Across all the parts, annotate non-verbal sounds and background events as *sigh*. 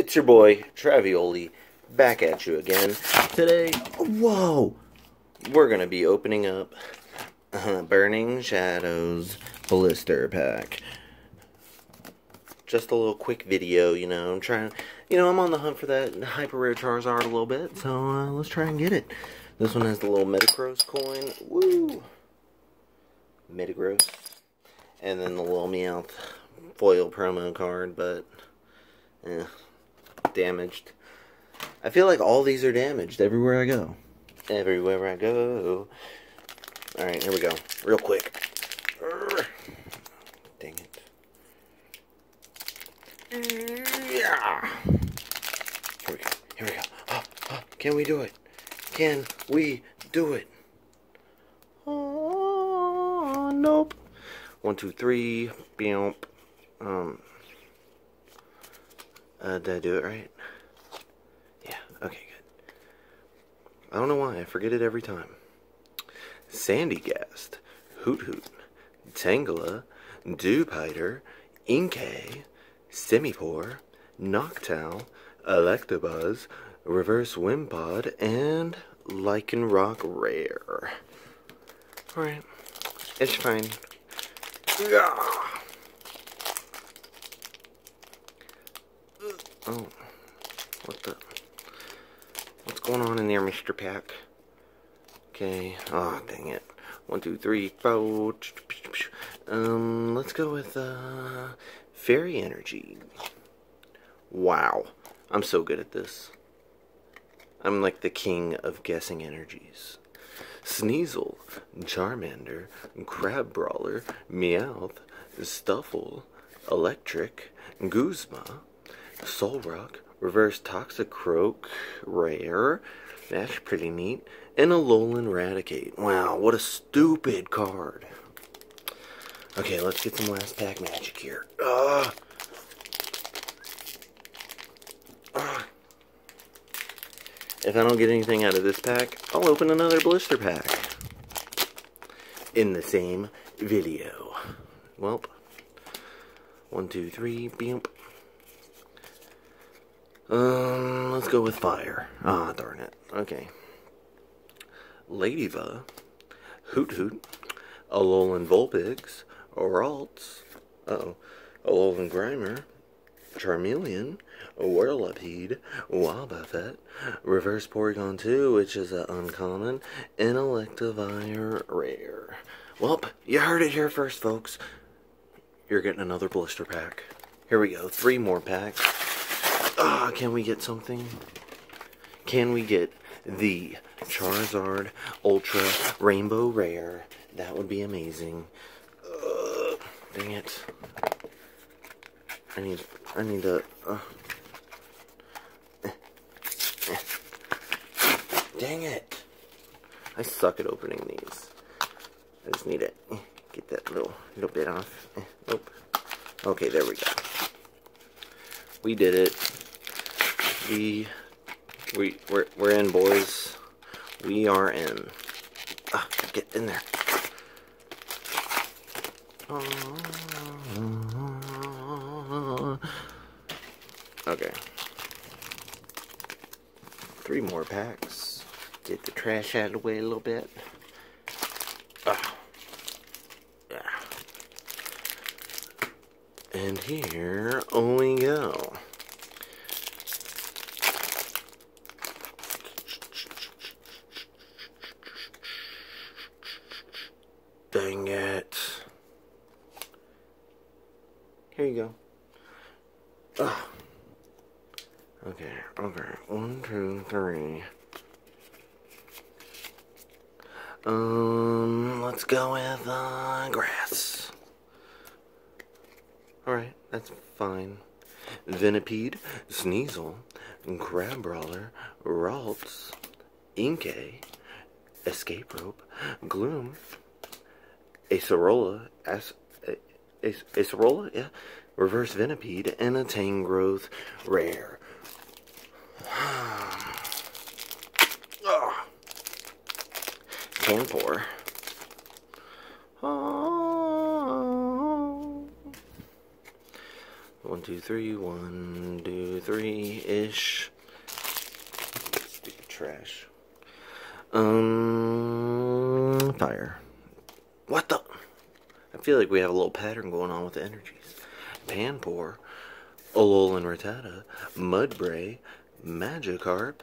It's your boy, Travioli, back at you again. Today, whoa, we're going to be opening up uh, Burning Shadows Blister Pack. Just a little quick video, you know, I'm trying, you know, I'm on the hunt for that Hyper Rare Charizard a little bit, so uh, let's try and get it. This one has the little Metagross coin, woo, Metagross, and then the little Meowth foil promo card, but, eh damaged. I feel like all these are damaged everywhere I go. Everywhere I go. Alright, here we go. Real quick. Dang it. Yeah. Here we go. Here we go. Oh, oh, can we do it? Can we do it? Oh, nope. One, two, three. Beomp. Um, uh, did I do it right? Yeah, okay, good. I don't know why, I forget it every time. Sandygast, Hoot Hoot, Tangela, Dewpider, Inkay, Simipour, Noctowl, Electabuzz, Reverse Wimpod, and Lycanroc Rare. Alright, it's fine. Yeah. Oh. What the? What's going on in there, Mr. Pack? Okay. Oh, dang it. One, two, three, four. Um, let's go with, uh, Fairy Energy. Wow. I'm so good at this. I'm like the king of guessing energies. Sneasel, Charmander, Crabrawler, Meowth, Stufful, Electric, Guzma, Solrock, Reverse Toxic, Toxicroak, Rare, that's pretty neat, and a Alolan Raticate. Wow, what a stupid card. Okay, let's get some last pack magic here. Uh, uh. If I don't get anything out of this pack, I'll open another blister pack. In the same video. Welp. One, two, three, beamp. Um, let's go with fire. Ah, darn it. Okay. Ledyba, Hoot Hoot, Alolan Vulpix, Oralts, uh oh, Alolan Grimer, Charmeleon, Whirlipede, Wobbuffet, Reverse Porygon 2, which is an uncommon, and Electivire Rare. Well, you heard it here first, folks. You're getting another blister pack. Here we go, three more packs. Ah, can we get something? Can we get the Charizard Ultra Rainbow Rare? That would be amazing. Uh, dang it. I need, I need to, uh. Dang it. I suck at opening these. I just need to get that little, little bit off. Nope. Okay, there we go. We did it. We, we, we're, we're in, boys. We are in. Ah, get in there. Okay. Three more packs. Get the trash out of the way a little bit. Ah. Yeah. And here we go. Dang it. Here you go. Ugh. Okay, okay. One, two, three. Um, let's go with, uh, grass. Alright, that's fine. Venipede, Sneasel, Crabrawler, Ralts, Inkay, Escape Rope, Gloom, Acerola, Ac Acerola, yeah, Reverse Venipede, and a Tangrowth Rare. *sighs* Canfor. Oh. One, two, three, one, two, three ish. Stupid trash. Um, fire. What the? I feel like we have a little pattern going on with the energies. Panpour, Alolan Rattata, Mudbray, Magikarp,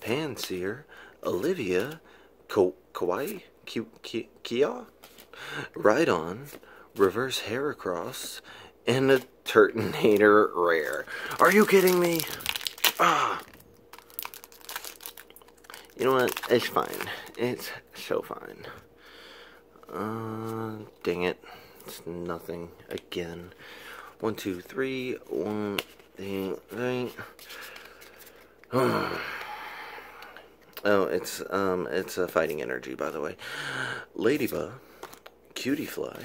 Pansear, Olivia, Ka Kawaii, Kia, on Reverse Heracross, and a Turtonator Rare. Are you kidding me? Ah. You know what? It's fine. It's so fine. Uh, dang it. It's nothing again. One, two, three. One, two, three. *sighs* Oh, it's um, it's a fighting energy, by the way. Ladybug, Cutiefly,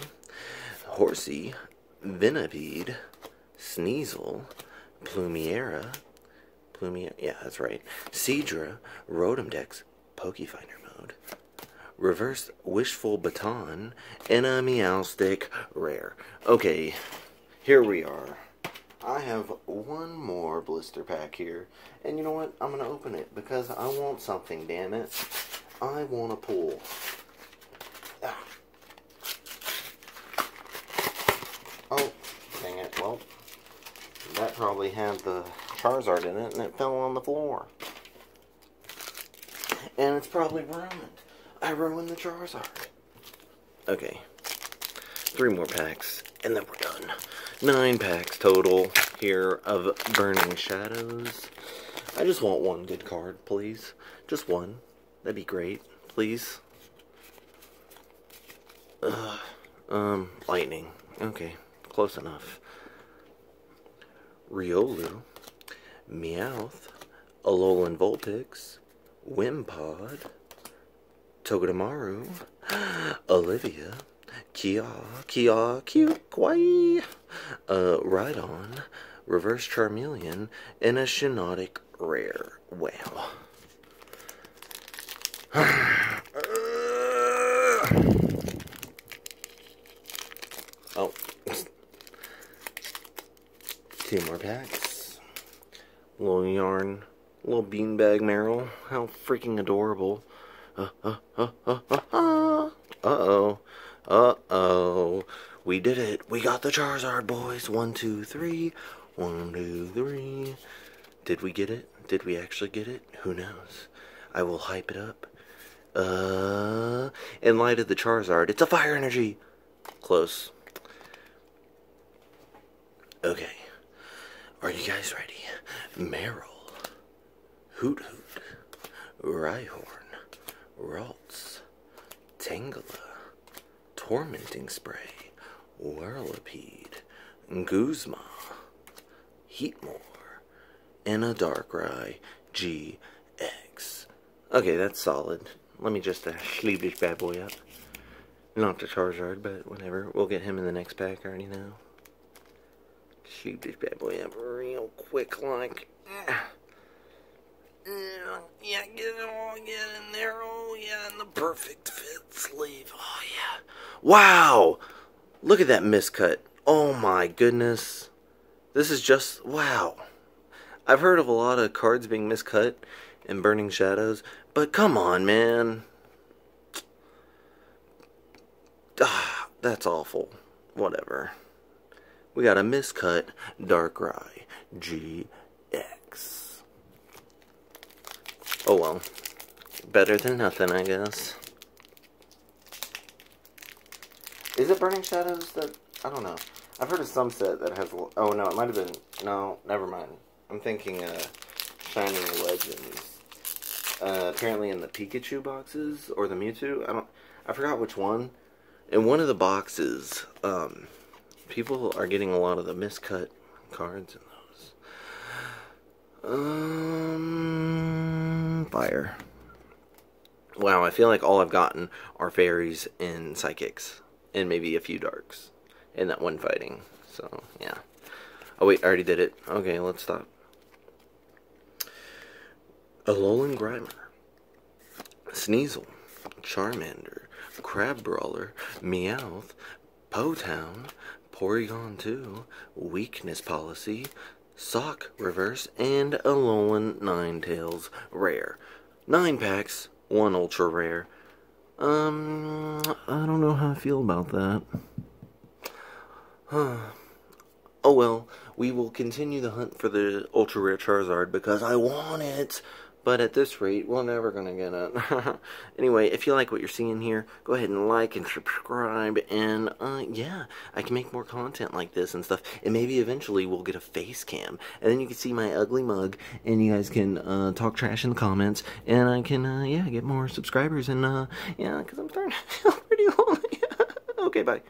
Horsey, Venipede, Sneasel, Plumeria, Plumeria, yeah, that's right. Seadra, Rotom Dex, Pokefinder mode, Reverse Wishful Baton, and a Meowstic Rare. Okay, here we are. I have one more blister pack here. And you know what? I'm going to open it because I want something, damn it. I want a pull. Ah. Oh, dang it. Well, that probably had the Charizard in it and it fell on the floor. And it's probably ruined. I ruined the Charizard. Okay. Three more packs and then we're done. Nine packs total here of Burning Shadows. I just want one good card, please. Just one. That'd be great, please. Um, Lightning. Okay, close enough. Riolu, Meowth, Alolan Vulpix, Wimpod, Togedemaru, *gasps* Olivia, Kia, Kia, cute, kawaii, uh, Rhydon, Reverse Charmeleon, and a Shiinotic Rare. Wow. *sighs* oh. Two more packs. Little yarn. Little beanbag Marill. How freaking adorable. Uh, uh, uh, uh, uh, uh. Uh-oh. We did it. We got the Charizard, boys. One, two, three. One, two, three. Did we get it? Did we actually get it? Who knows? I will hype it up. Uh, in light of the Charizard, it's a fire energy. Close. Okay. Are you guys ready? Marill, Hoot Hoot, Rhyhorn, Ralts, Tangela, Tormenting Spray, Whirlipede, Guzma, Heatmor, and a Darkrai GX. Okay, that's solid. Let me just uh, sleeve this bad boy up. Not the Charizard, but whatever. We'll get him in the next pack, already know. Sleeve this bad boy up real quick, like. Yeah, get it all, get in there. Oh, yeah, in the perfect fit sleeve. Oh, yeah. Wow! Look at that miscut. Oh, my goodness. This is just, wow. I've heard of a lot of cards being miscut and burning shadows, but come on, man. Ah, that's awful. Whatever. We got a miscut Darkrai GX. Oh well. Better than nothing, I guess. Is it Burning Shadows that... I don't know. I've heard of some set that has. Oh no, it might have been. No, never mind. I'm thinking uh, Shining Legends. Uh, apparently in the Pikachu boxes or the Mewtwo. I don't. I forgot which one. In one of the boxes, um, people are getting a lot of the miscut cards in those. Um, fire. Wow, I feel like all I've gotten are fairies and psychics, and maybe a few darks in that one fighting. So, yeah. Oh, wait, I already did it. Okay, let's stop. Alolan Grimer, Sneasel, Charmander, Crabrawler, Meowth, Powtown, Porygon 2, Weakness Policy, Sock Reverse, and Alolan Ninetales Rare. Nine packs, one Ultra Rare. Um, I don't know how I feel about that. Huh. Oh well, we will continue the hunt for the Ultra Rare Charizard because I want it. But at this rate, we're never going to get it. *laughs* anyway, if you like what you're seeing here, go ahead and like and subscribe. And, uh, yeah, I can make more content like this and stuff. And maybe eventually we'll get a face cam. And then you can see my ugly mug. And you guys can uh, talk trash in the comments. And I can, uh, yeah, get more subscribers. And, uh, yeah, because I'm starting *laughs* to feel pretty lonely. *laughs* okay, bye.